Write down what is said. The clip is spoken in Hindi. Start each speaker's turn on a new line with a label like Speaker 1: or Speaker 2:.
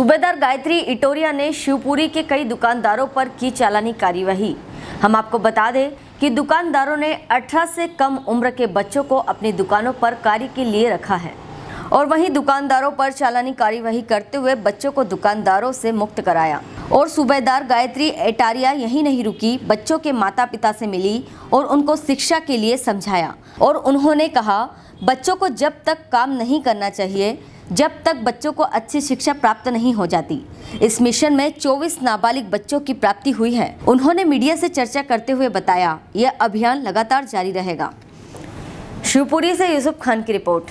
Speaker 1: सूबेदार गायत्री इटोरिया ने शिवपुरी के कई दुकानदारों पर की चालानी कार्यवाही। हम आपको बता दें कि दुकानदारों ने 18 से कम उम्र के बच्चों को अपनी दुकानों पर कार्य के लिए रखा है। और वहीं दुकानदारों पर चालानी कार्यवाही करते हुए बच्चों को दुकानदारों से मुक्त कराया। और सूबेदार गायत्री एटारिया यही नहीं रुकी, बच्चों के माता पिता से मिली और उनको शिक्षा के लिए समझाया। और उन्होंने कहा, बच्चों को जब तक काम नहीं करना चाहिए, जब तक बच्चों को अच्छी शिक्षा प्राप्त नहीं हो जाती। इस मिशन में 24 नाबालिग बच्चों की प्राप्ति हुई है। उन्होंने मीडिया से चर्चा करते हुए बताया, यह अभियान लगातार जारी रहेगा। शिवपुरी से यूसुफ खान की रिपोर्ट।